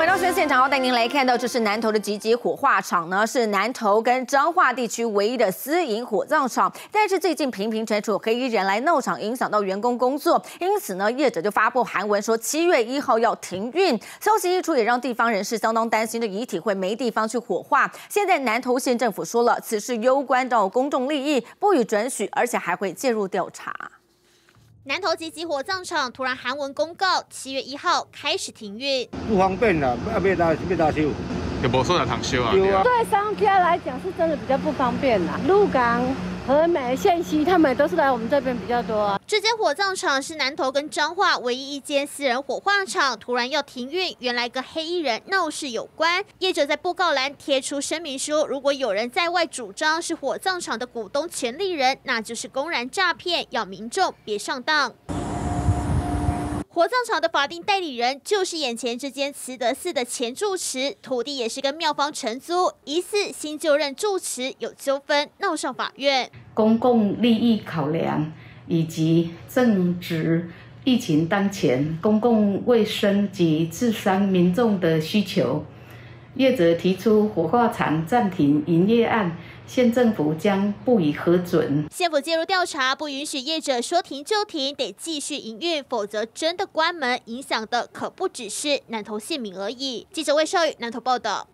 回到现场，要带您来看到，这是南投的集集火化厂呢，是南投跟彰化地区唯一的私营火葬场。但是最近频频传出黑衣人来闹场，影响到员工工作，因此呢，业者就发布函文说，七月一号要停运。消息一出，也让地方人士相当担心的遗体会没地方去火化。现在南投县政府说了，此事攸关到公众利益，不予准许，而且还会介入调查。南投集集火葬场突然韩文公告，七月一号开始停运，不方便了，要要大要大修，有无所在通修啊？对商家来讲是真的比较不方便啦，鹿港。和美、县西，他们都是来我们这边比较多。这间火葬场是南投跟彰化唯一一间私人火化场，突然要停运，原来跟黑衣人闹事有关。业者在布告栏贴出声明书，如果有人在外主张是火葬场的股东权利人，那就是公然诈骗，要民众别上当。火葬场的法定代理人就是眼前这间慈德寺的前住持，土地也是跟庙方承租，疑似新就任住持有纠纷，闹上法院。公共利益考量以及正值疫情当前，公共卫生及治伤民众的需求。业者提出火化场暂停营业案，县政府将不予核准。县府介入调查，不允许业者说停就停，得继续营运，否则真的关门，影响的可不只是南投县民而已。记者魏少宇南投报道。